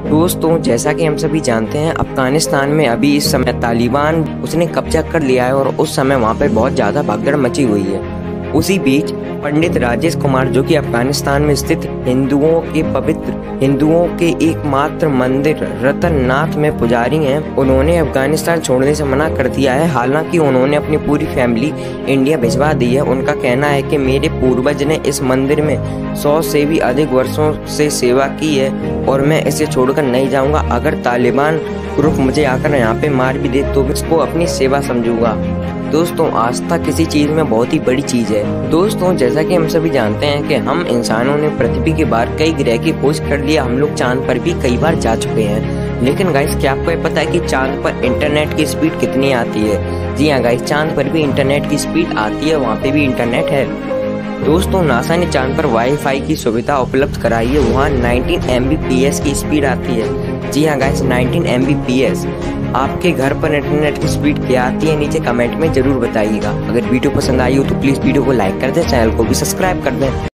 दोस्तों, जैसा कि हम सभी जानते हैं, अफ़गानिस्तान में अभी इस समय तालिबान, उसने कब्जा कर लिया है और उस समय वहाँ पर बहुत ज़्यादा भगदड़ मची हुई है। उसी बीच पंडित राजेश कुमार, जो कि अफ़गानिस्तान में स्थित हिंदुओं के पवित्र, हिंदुओं के एकमात्र मंदिर रतननाथ में पुजारी हैं, उन्होंने अफ़गानिस्तान छोड़ने से मना कर दिया है। हालाँकि उन्होंने अपनी पूरी फैमिली इंडिया भिजवा दी है। उनका कहना है कि मेरे पूर्वज ने इस मंदिर में सौ से भी अधिक वर्षों से सेवा की है और मैं इसे छोड़कर नहीं जाऊँगा। अगर तालिबान ग्रुप मुझे आकर यहाँ पे मार भी दे तो इसको अपनी सेवा समझूँगा। दोस्तों आस्था किसी चीज़ में बहुत ही बड़ी चीज़ है। दोस्तों, जैसा कि हम सभी जानते हैं कि हम इंसानों ने पृथ्वी के बाहर कई ग्रह की खोज कर लिया हम लोग चाँद पर भी कई बार जा चुके हैं। लेकिन गाइस क्या आपको पता है कि चाँद पर इंटरनेट की स्पीड कितनी आती है? जी हाँ गाइस चाँद पर भी इंटरनेट की स्पीड आती है, वहाँ पे भी इंटरनेट है। दोस्तों, नासा ने चाँद पर वाईफाई की सुविधा उपलब्ध कराई है। वहाँ 19 एम की स्पीड आती है। जी हाँ गाइस 19 एम आपके घर पर इंटरनेट की स्पीड क्या आती है, नीचे कमेंट में ज़रूर बताइएगा। अगर वीडियो पसंद आई हो तो प्लीज़ वीडियो को लाइक कर दें चैनल को भी सब्सक्राइब कर दें।